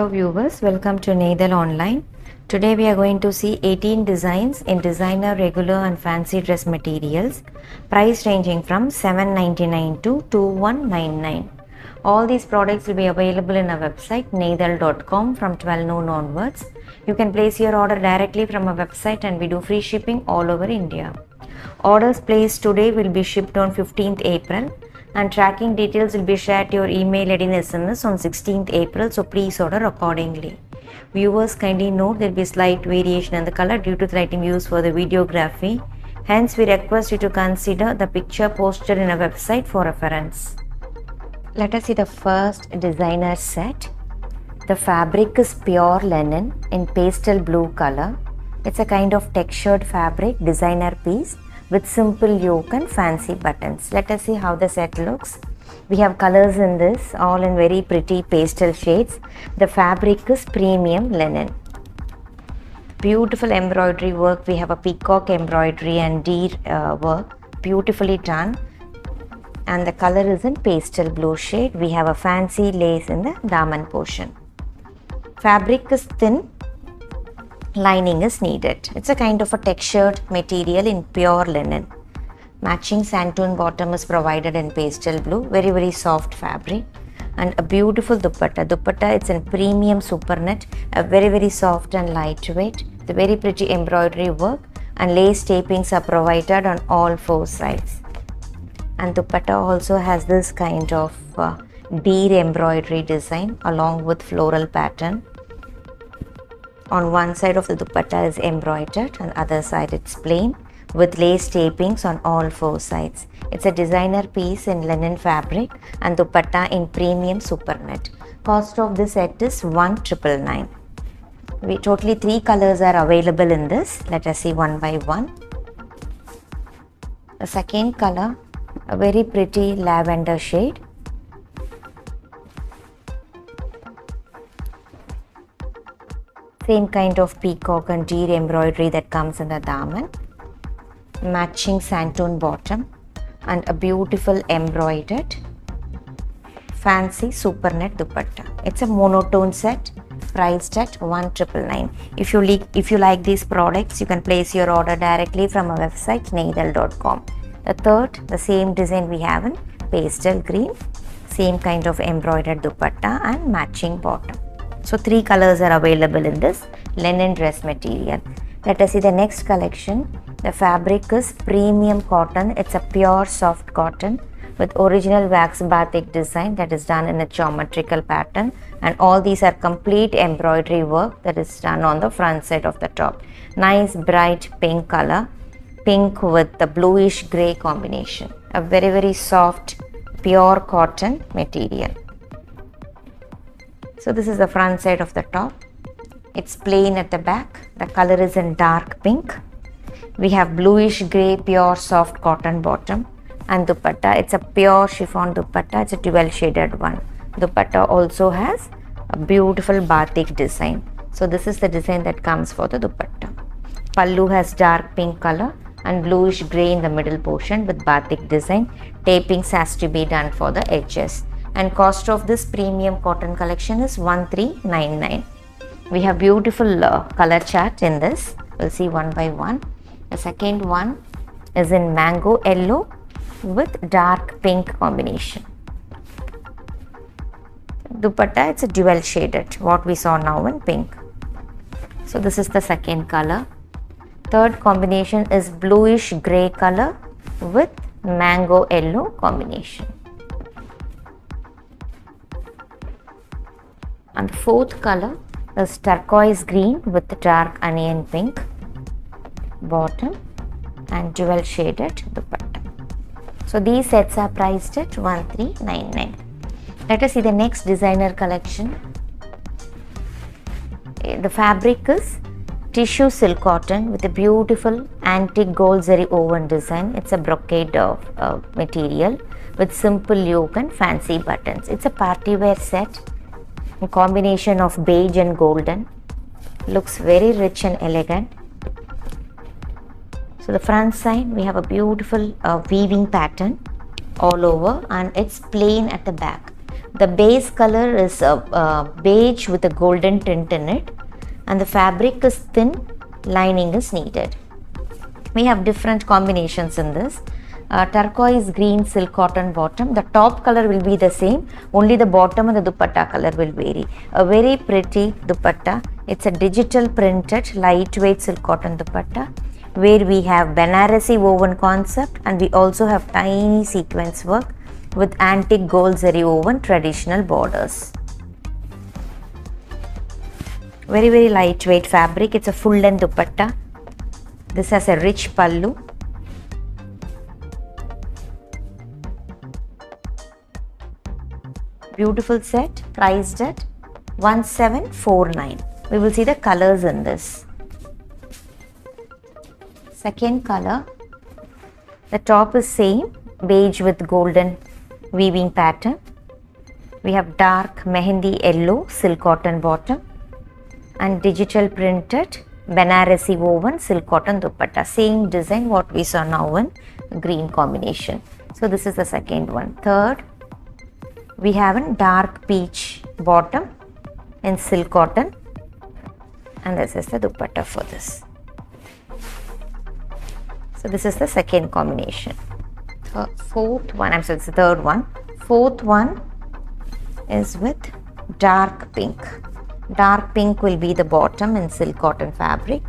Hello viewers, welcome to Neidhal Online. Today we are going to see 18 designs in designer, regular and fancy dress materials, price ranging from 7.99 to 2199. All these products will be available in our website neidhal.com from 12 noon onwards. You can place your order directly from our website and we do free shipping all over India. Orders placed today will be shipped on 15th April and tracking details will be shared to your email ID and SMS on 16th April so please order accordingly. Viewers kindly note there will be slight variation in the color due to the lighting used for the videography. Hence we request you to consider the picture posted in our website for reference. Let us see the first designer set. The fabric is pure linen in pastel blue color. It's a kind of textured fabric designer piece with simple yoke and fancy buttons. Let us see how the set looks. We have colors in this all in very pretty pastel shades. The fabric is premium linen. Beautiful embroidery work. We have a peacock embroidery and deer uh, work beautifully done and the color is in pastel blue shade. We have a fancy lace in the daman portion. Fabric is thin, lining is needed. It's a kind of a textured material in pure linen. Matching santoon bottom is provided in pastel blue, very very soft fabric and a beautiful dupatta. Dupatta it's in premium super net, a very very soft and lightweight. The very pretty embroidery work and lace tapings are provided on all four sides and dupatta also has this kind of uh, deer embroidery design along with floral pattern on one side of the dupatta is embroidered and other side it's plain with lace tapings on all four sides. It's a designer piece in linen fabric and dupatta in premium super net cost of this set is 1999 we totally three colors are available in this. Let us see one by one. The second color a very pretty lavender shade. Same kind of peacock and deer embroidery that comes in the daman. Matching santoon bottom and a beautiful embroidered fancy super net dupatta. It's a monotone set priced at 1999. If you like if you like these products, you can place your order directly from our website neidhal.com. The third, the same design we have in pastel green, same kind of embroidered dupatta and matching bottom. So three colors are available in this linen dress material. Let us see the next collection. The fabric is premium cotton. It's a pure soft cotton with original wax batik design that is done in a geometrical pattern and all these are complete embroidery work that is done on the front side of the top. Nice bright pink color pink with the bluish gray combination. A very very soft pure cotton material. So this is the front side of the top. It's plain at the back. The color is in dark pink. We have bluish gray pure soft cotton bottom and dupatta. It's a pure chiffon dupatta. It's a dual shaded one. Dupatta also has a beautiful batik design. So this is the design that comes for the dupatta. Pallu has dark pink color and bluish grey in the middle portion with batik design. Tapings has to be done for the edges. And cost of this premium cotton collection is 1399. We have beautiful uh, color chart in this. We'll see one by one. The second one is in mango yellow with dark pink combination. Dupatta, it's a dual shaded, what we saw now in pink. So this is the second color. Third combination is bluish gray color with mango yellow combination. And the fourth color is turquoise green with dark onion pink bottom and jewel shaded dupatta. So these sets are priced at 1399. Let us see the next designer collection. The fabric is tissue silk cotton with a beautiful antique gold zari woven design. It's a brocade of uh, material with simple yoke and fancy buttons. It's a party wear set in combination of beige and golden. Looks very rich and elegant. So the front side we have a beautiful uh, weaving pattern all over and it's plain at the back. The base color is uh, uh, beige with a golden tint in it and the fabric is thin, lining is needed. We have different combinations in this. Uh, turquoise green silk cotton bottom. The top color will be the same, only the bottom and the dupatta color will vary. A very pretty dupatta. It's a digital printed lightweight silk cotton dupatta where we have Banarasi woven concept and we also have tiny sequence work with antique gold zari woven traditional borders. Very very lightweight fabric. It's a full length dupatta. This has a rich pallu. Beautiful set priced at 1749. We will see the colors in this. Second color. The top is same beige with golden weaving pattern. We have dark mehendi yellow silk cotton bottom and digital printed Banarasi woven silk cotton dupatta. Same design what we saw now in green combination. So this is the second one. Third, we have a dark peach bottom in silk cotton and this is the dupatta for this. So this is the second combination. Third, fourth one, I'm sorry, it's the third one. Fourth one is with dark pink. Dark pink will be the bottom in silk cotton fabric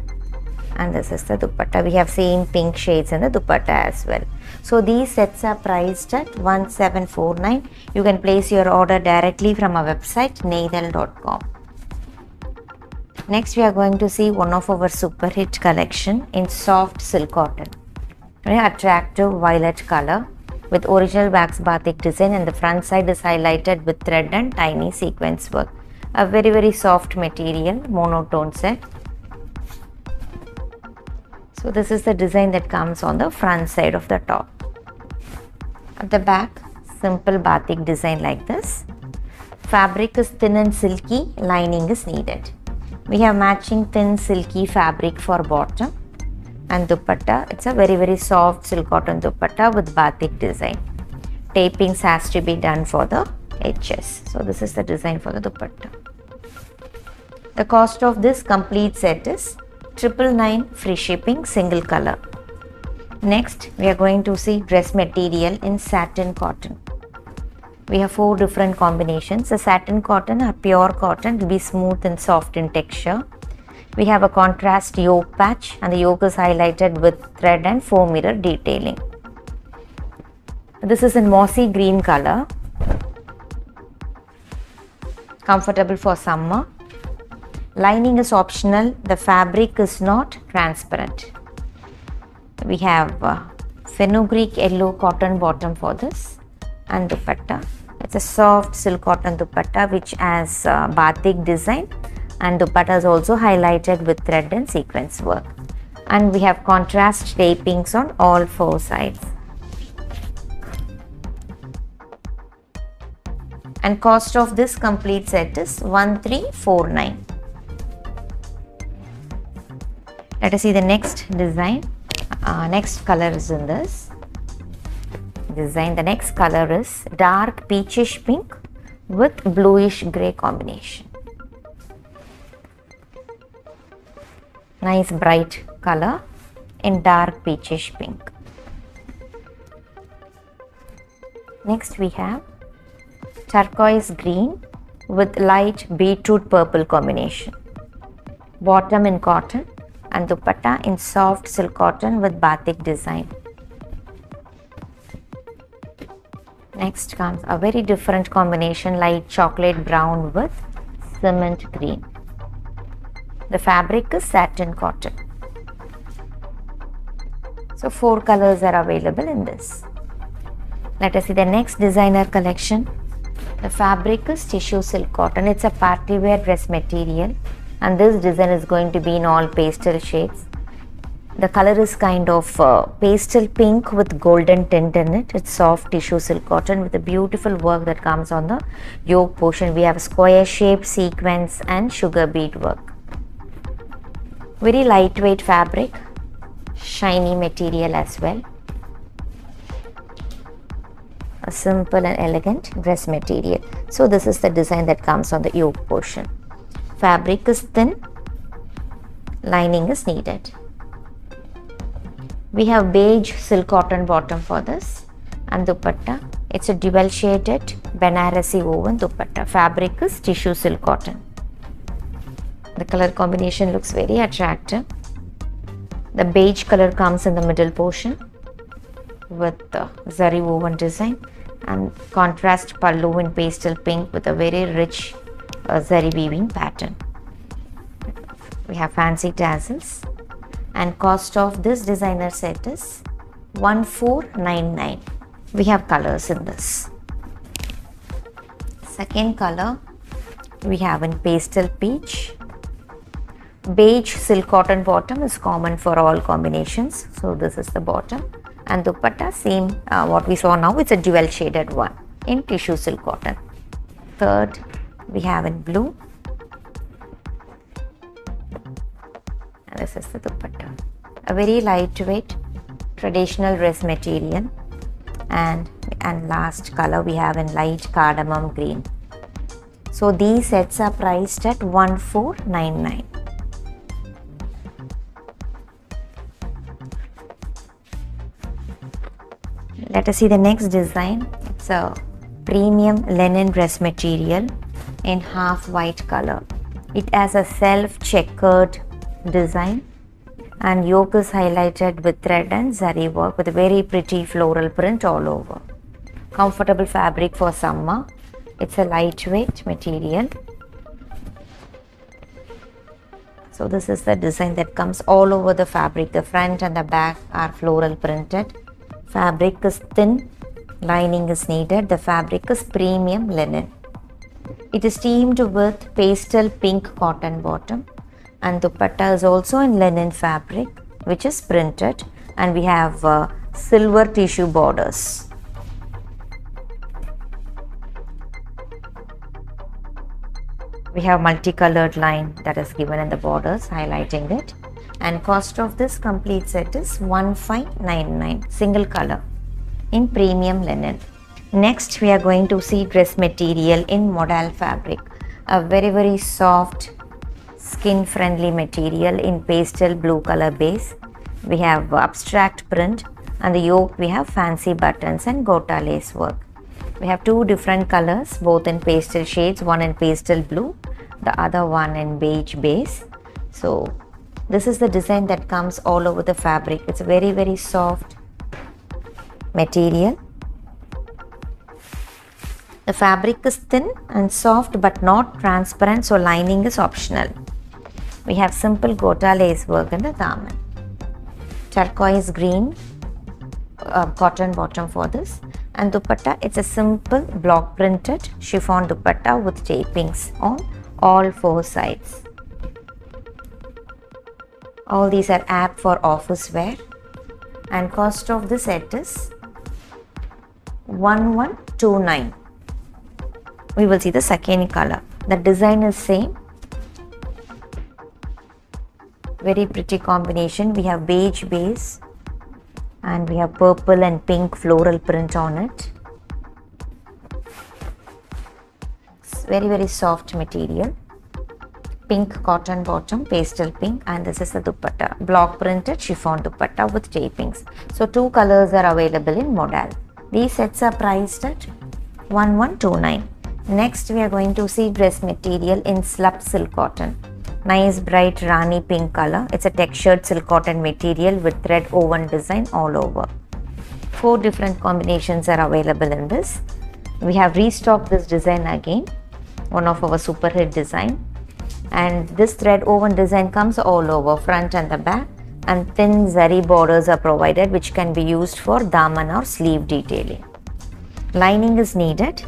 and this is the dupatta. We have same pink shades in the dupatta as well. So these sets are priced at 1749. You can place your order directly from our website neidhal.com. Next we are going to see one of our super hit collection in soft silk cotton. Very attractive violet color with original wax batik design and the front side is highlighted with thread and tiny sequence work a very very soft material monotone set so this is the design that comes on the front side of the top. At the back simple batik design like this. Fabric is thin and silky lining is needed. We have matching thin silky fabric for bottom and dupatta. It's a very very soft silk cotton dupatta with batik design. Tapings has to be done for the edges. So this is the design for the dupatta. The cost of this complete set is triple nine free shipping single color. Next we are going to see dress material in satin cotton. We have four different combinations. The satin cotton or pure cotton will be smooth and soft in texture. We have a contrast yoke patch and the yoke is highlighted with thread and four mirror detailing. This is in mossy green color comfortable for summer. Lining is optional, the fabric is not transparent. We have uh, fenugreek yellow cotton bottom for this and dupatta. It's a soft silk cotton dupatta which has uh, batik design and dupatta is also highlighted with thread and sequence work. And we have contrast tapings on all four sides. and cost of this complete set is 1349 let us see the next design. Uh, next color is in this. Design the next color is dark peachish pink with bluish gray combination. Nice bright color in dark peachish pink. Next we have turquoise green with light beetroot purple combination. Bottom in cotton and dupatta in soft silk cotton with batik design. Next comes a very different combination light chocolate brown with cement green. The fabric is satin cotton. So four colors are available in this. Let us see the next designer collection the fabric is tissue silk cotton. It's a party wear dress material and this design is going to be in all pastel shades. The color is kind of uh, pastel pink with golden tint in it. It's soft tissue silk cotton with a beautiful work that comes on the yoke portion. We have square shape sequence and sugar bead work. Very lightweight fabric, shiny material as well. a simple and elegant dress material. So this is the design that comes on the yoke portion. Fabric is thin, lining is needed. We have beige silk cotton bottom for this and dupatta. It's a dual shaded Banarasi woven dupatta. Fabric is tissue silk cotton. The color combination looks very attractive. The beige color comes in the middle portion with the zari woven design and contrast pallu in pastel pink with a very rich uh, zari weaving pattern. We have fancy tassels and cost of this designer set is 1499. We have colors in this. Second color we have in pastel peach. Beige silk cotton bottom is common for all combinations. So this is the bottom and dupatta same uh, what we saw now it's a dual shaded one in tissue silk cotton third we have in blue. And this is the dupatta. A very lightweight traditional dress material. And and last color we have in light cardamom green. So these sets are priced at 1499 let us see the next design. It's a premium linen dress material in half white color. It has a self checkered design and yoke is highlighted with thread and zari work with a very pretty floral print all over. Comfortable fabric for summer. It's a lightweight material. So this is the design that comes all over the fabric. The front and the back are floral printed. Fabric is thin, lining is needed. The fabric is premium linen. It is steamed with pastel pink cotton bottom and dupatta is also in linen fabric which is printed and we have uh, silver tissue borders. We have multicolored line that is given in the borders highlighting it and cost of this complete set is 1599 single color in premium linen. Next we are going to see dress material in modal fabric a very very soft skin friendly material in pastel blue color base. We have abstract print and the yoke we have fancy buttons and gota lace work. We have two different colors both in pastel shades one in pastel blue the other one in beige base. So this is the design that comes all over the fabric it's a very very soft material the fabric is thin and soft but not transparent so lining is optional. We have simple gota lace work in the daman turquoise green uh, cotton bottom for this. And dupatta it's a simple block printed chiffon dupatta with tapings on all four sides. All these are apt for office wear. And cost of the set is 1129 we will see the second color. The design is same. Very pretty combination. We have beige base and we have purple and pink floral print on it. It's very very soft material. Pink cotton bottom pastel pink and this is the dupatta. Block printed chiffon dupatta with tapings. So two colors are available in modal these sets are priced at 1129 next we are going to see dress material in slub silk cotton. Nice bright rani pink color. It's a textured silk cotton material with thread woven design all over. Four different combinations are available in this. We have restocked this design again one of our super hit design. And this thread woven design comes all over front and the back. And thin zari borders are provided which can be used for daman or sleeve detailing. Lining is needed.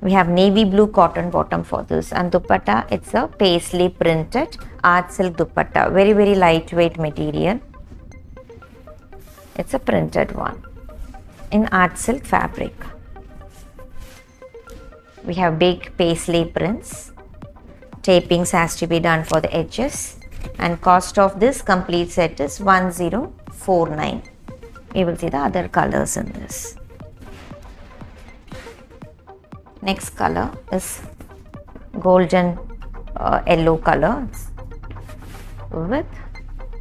We have navy blue cotton bottom for this. And dupatta it's a paisley printed art silk dupatta. Very very lightweight material. It's a printed one in art silk fabric. We have big paisley prints. Tapings has to be done for the edges. And cost of this complete set is 1049 we will see the other colors in this Next color is golden uh, yellow color with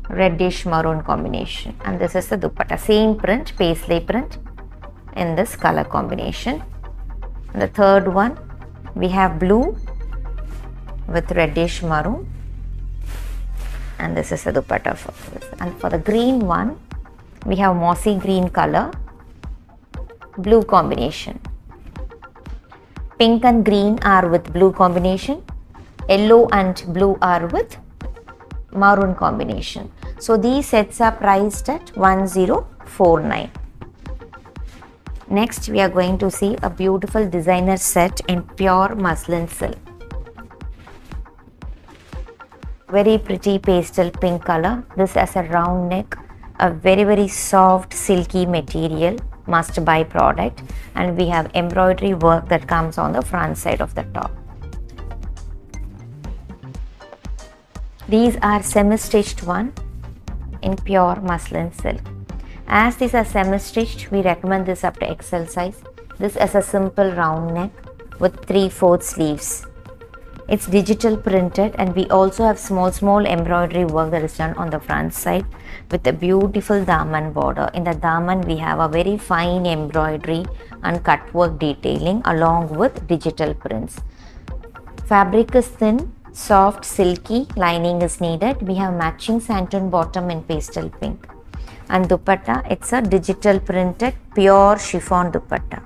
reddish maroon combination. And this is the dupatta. Same print paisley print in this color combination. And the third one we have blue with reddish maroon. And this is the dupatta for this. And for the green one we have mossy green color blue combination pink and green are with blue combination. Yellow and blue are with maroon combination. So these sets are priced at 1049 next we are going to see a beautiful designer set in pure muslin silk. Very pretty pastel pink color. This has a round neck a very very soft silky material must buy product and we have embroidery work that comes on the front side of the top. These are semi-stitched one in pure muslin silk. As these are semi-stitched we recommend this up to XL size. This is a simple round neck with 3 4 sleeves it's digital printed and we also have small small embroidery work that is done on the front side with a beautiful daman border. In the daman we have a very fine embroidery and cut work detailing along with digital prints. Fabric is thin, soft, silky, lining is needed. We have matching santoon bottom in pastel pink. And dupatta, it's a digital printed pure chiffon dupatta.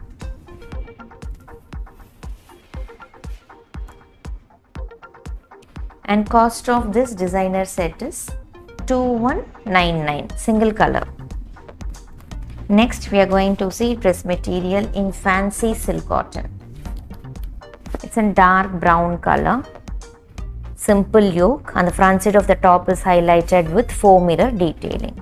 And cost of this designer set is 2199 single color. Next we are going to see dress material in fancy silk cotton. It's in dark brown color. Simple yoke. And the front side of the top is highlighted with four mirror detailing.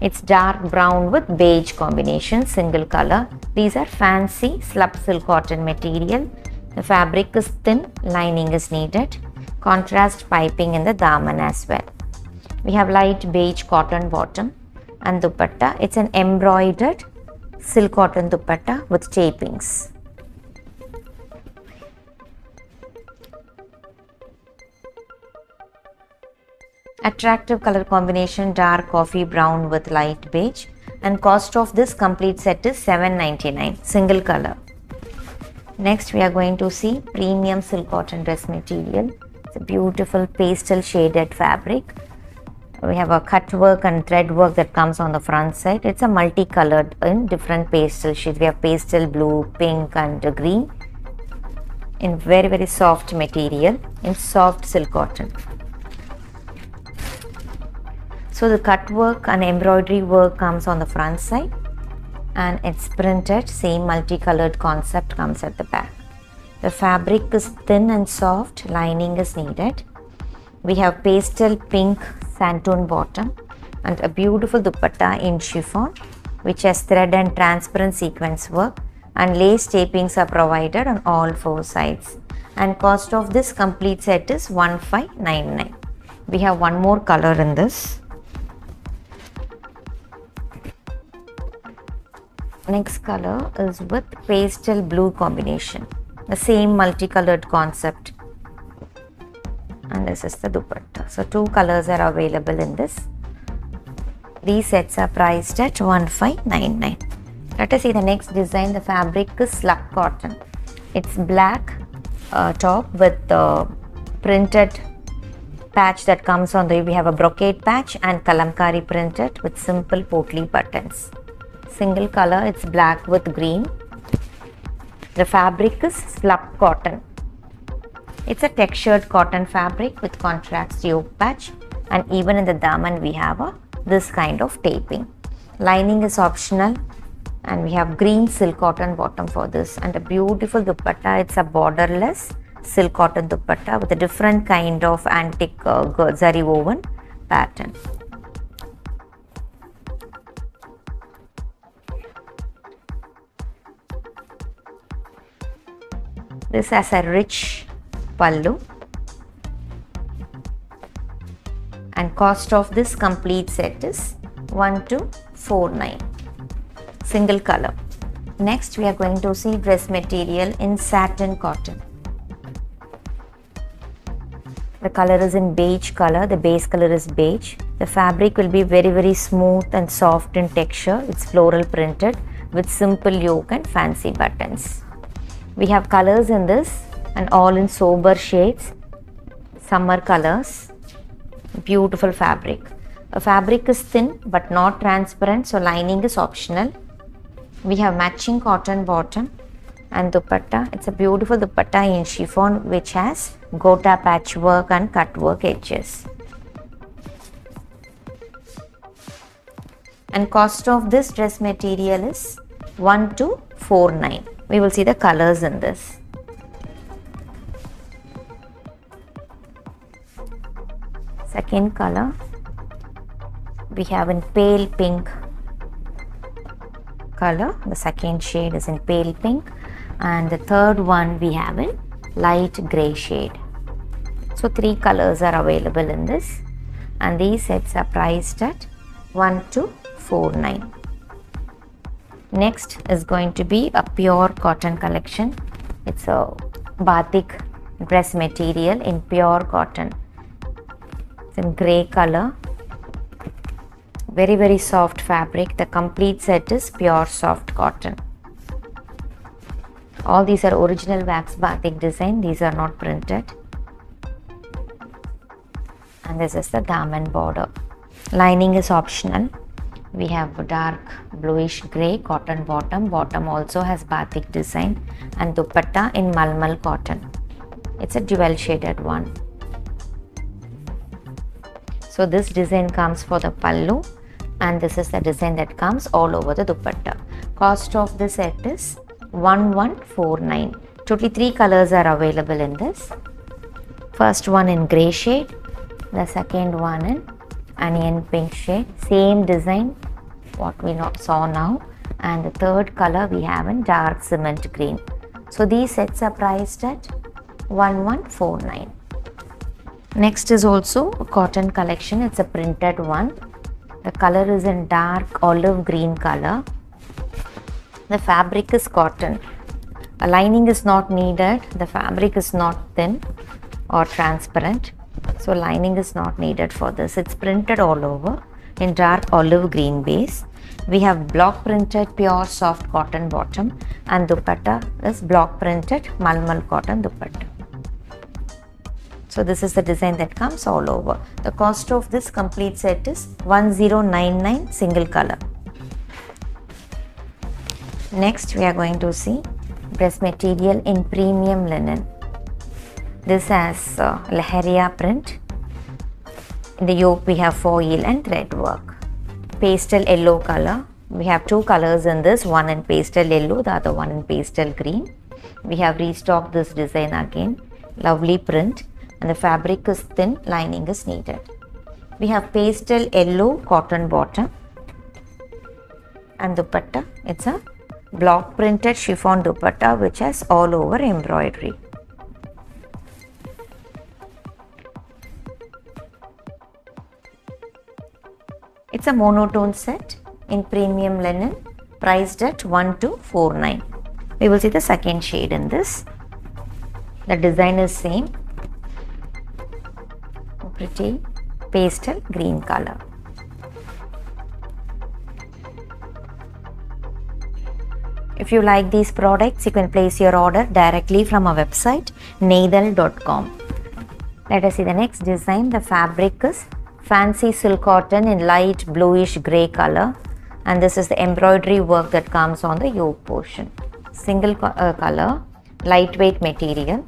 It's dark brown with beige combination single color. These are fancy slub silk cotton material the fabric is thin lining is needed contrast piping in the daman as well. We have light beige cotton bottom and dupatta. It's an embroidered silk cotton dupatta with tapings. Attractive color combination dark coffee brown with light beige and cost of this complete set is 7.99 single color. Next we are going to see premium silk cotton dress material it's a beautiful pastel shaded fabric. We have a cut work and thread work that comes on the front side. It's a multicolored in different pastel shades. We have pastel blue, pink and green in very very soft material in soft silk cotton. So the cut work and embroidery work comes on the front side and it's printed same multicolored concept comes at the back. The fabric is thin and soft, lining is needed. We have pastel pink santoon bottom and a beautiful dupatta in chiffon which has thread and transparent sequence work and lace tapings are provided on all four sides and cost of this complete set is 1599 we have one more color in this next color is with pastel blue combination. The same multicolored concept. And this is the dupatta. So two colors are available in this. These sets are priced at 1599 let us see the next design. The fabric is slub cotton. It's black uh, top with the printed patch that comes on the we have a brocade patch and kalamkari printed with simple potli buttons single color it's black with green the fabric is slub cotton. It's a textured cotton fabric with contrast yoke patch and even in the daman we have a this kind of taping. Lining is optional and we have green silk cotton bottom for this and a beautiful dupatta. It's a borderless silk cotton dupatta with a different kind of antique uh, zari woven pattern. This has a rich pallu and cost of this complete set is 1249 single color Next we are going to see dress material in satin cotton. The color is in beige color, the base color is beige. The fabric will be very very smooth and soft in texture. It's floral printed with simple yoke and fancy buttons. We have colors in this and all in sober shades, summer colors, beautiful fabric. The fabric is thin but not transparent so lining is optional. We have matching cotton bottom and dupatta. It's a beautiful dupatta in chiffon which has gota patchwork and cutwork edges. And cost of this dress material is 1249. We will see the colors in this. Second color we have in pale pink color. The second shade is in pale pink and the third one we have in light gray shade. So three colors are available in this and these sets are priced at 1249. Next is going to be a pure cotton collection. It's a batik dress material in pure cotton. It's in gray color. Very very soft fabric. The complete set is pure soft cotton. All these are original wax batik design. These are not printed. And this is the daman border. Lining is optional. We have dark bluish gray cotton bottom. Bottom also has batik design and dupatta in malmal cotton. It's a dual shaded one. So this design comes for the pallu and this is the design that comes all over the dupatta. Cost of this set is 1149. Totally three colors are available in this. First one in grey shade, the second one in onion pink shade, same design what we not saw now and the third color we have in dark cement green. So these sets are priced at 1149. Next is also a cotton collection. It's a printed one. The color is in dark olive green color the fabric is cotton. A lining is not needed. The fabric is not thin or transparent. So lining is not needed for this. It's printed all over in dark olive green base. We have block printed pure soft cotton bottom and dupatta is block printed malmal cotton dupatta. So this is the design that comes all over. The cost of this complete set is 1099 single color. Next we are going to see dress material in premium linen. This has uh, print. In the yoke we have foil and thread work. Pastel yellow color. We have two colors in this, one in pastel yellow, the other one in pastel green. We have restocked this design again. Lovely print and the fabric is thin, lining is needed. We have pastel yellow cotton bottom and dupatta. It's a block printed chiffon dupatta which has all over embroidery. A monotone set in premium linen priced at 1249. We will see the second shade in this. The design is same. Pretty pastel green color. If you like these products, you can place your order directly from our website neidhal.com. Let us see the next design. The fabric is fancy silk cotton in light bluish grey color and this is the embroidery work that comes on the yoke portion. Single co uh, color, lightweight material.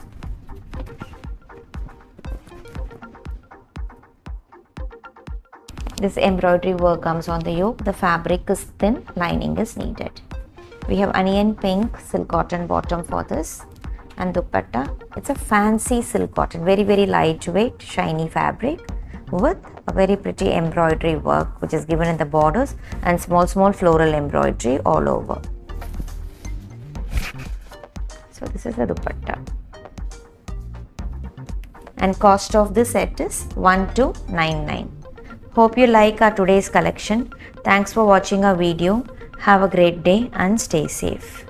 This embroidery work comes on the yoke. The fabric is thin, lining is needed. We have onion pink silk cotton bottom for this and dupatta. It's a fancy silk cotton, very very lightweight shiny fabric with a very pretty embroidery work which is given in the borders and small small floral embroidery all over. So this is the dupatta. And cost of this set is 1299. Hope you like our today's collection. Thanks for watching our video. Have a great day and stay safe.